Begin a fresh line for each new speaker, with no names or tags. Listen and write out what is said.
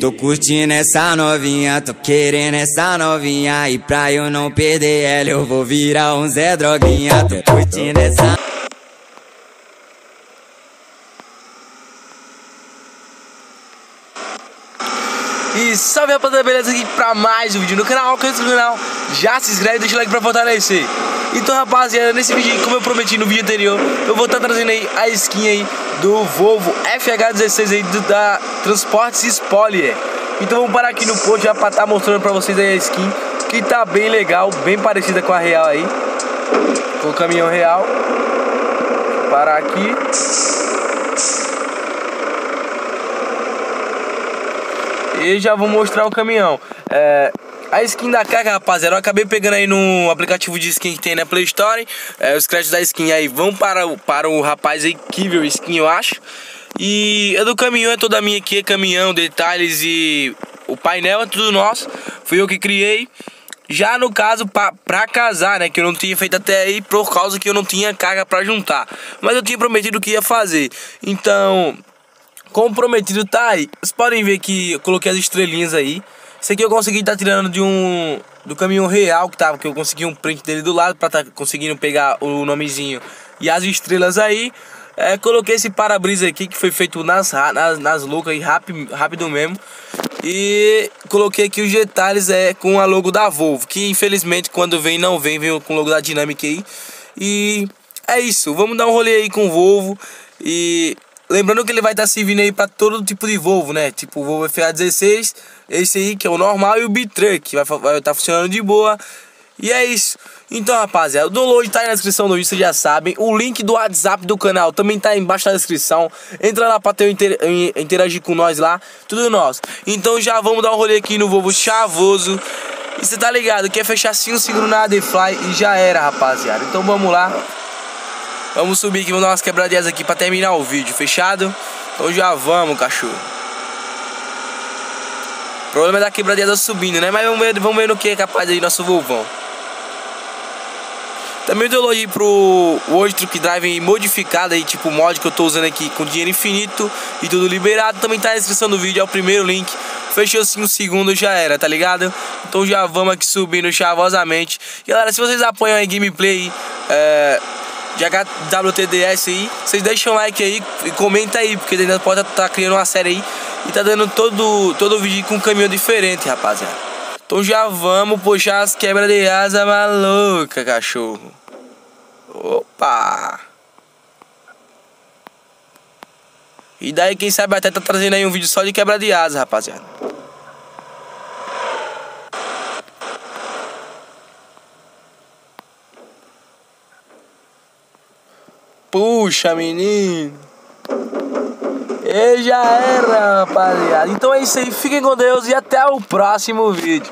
Tô curtindo essa novinha, tô querendo essa novinha. E pra eu não perder ela, eu vou virar um Zé Droguinha. Tô curtindo essa.
E salve rapaziada, beleza? Aqui pra mais um vídeo no canal, quem no canal já se inscreve e deixa o like pra fortalecer Então rapaziada, nesse vídeo como eu prometi no vídeo anterior Eu vou estar tá trazendo aí a skin aí do Volvo FH16 aí do, da Transportes Spoiler. Então vamos parar aqui no post já pra estar tá mostrando pra vocês aí a skin Que tá bem legal, bem parecida com a real aí. Com o caminhão real. Parar aqui. E já vou mostrar o caminhão. É, a skin da carga, rapaziada, eu acabei pegando aí no aplicativo de skin que tem na Play Store. É, os créditos da skin aí vão para, o, para o rapaz aí, Kivel Skin, eu acho. E a do caminhão é toda minha aqui, caminhão, detalhes e o painel é tudo nosso. Fui eu que criei. Já no caso, pra, pra casar, né? Que eu não tinha feito até aí por causa que eu não tinha carga pra juntar. Mas eu tinha prometido que ia fazer. Então, comprometido tá aí. Vocês podem ver que eu coloquei as estrelinhas aí. Isso aqui eu consegui estar tá tirando de um do caminhão real que tava, que eu consegui um print dele do lado para tá conseguindo pegar o nomezinho e as estrelas aí. É, coloquei esse para-brisa aqui que foi feito nas, nas, nas loucas rápido, rápido mesmo. E coloquei aqui os detalhes é, com a logo da Volvo, que infelizmente quando vem não vem, vem com o logo da Dynamic aí. E é isso, vamos dar um rolê aí com o Volvo. E Lembrando que ele vai estar tá servindo aí para todo tipo de Volvo, né? Tipo o Volvo FA16, esse aí que é o normal e o B-Truck, vai estar tá funcionando de boa. E é isso. Então, rapaziada, o download tá aí na descrição do vídeo, vocês já sabem. O link do WhatsApp do canal também tá aí embaixo na descrição. Entra lá pra ter inter interagir com nós lá, tudo nosso. Então já vamos dar um rolê aqui no Volvo Chavoso. E você tá ligado, quer fechar 5 segundos na ADFly e já era, rapaziada. Então vamos lá. Vamos subir aqui, vamos dar umas quebradinhas aqui pra terminar o vídeo, fechado? Então já vamos, cachorro. O problema é da quebradinha subindo, né? Mas vamos ver, vamos ver no que é capaz aí nosso Volvão. Também dou elogio pro World Truck Drive modificado aí, tipo mod que eu tô usando aqui com dinheiro infinito e tudo liberado. Também tá na descrição do vídeo, é o primeiro link. Fechou 5 segundos, já era, tá ligado? Então já vamos aqui subindo chavosamente. Galera, se vocês apoiam aí gameplay, é de HWTDS aí. Vocês deixam like aí e comenta aí, porque ainda pode estar tá criando uma série aí e tá dando todo, todo vídeo com um caminhão diferente, rapaziada. Então já vamos puxar as quebras de asa maluca, cachorro. Opa! E daí quem sabe até tá trazendo aí um vídeo só de quebra de asa, rapaziada. Puxa, menino. E já era, rapaziada. Então é isso aí. Fiquem com Deus e até o próximo vídeo.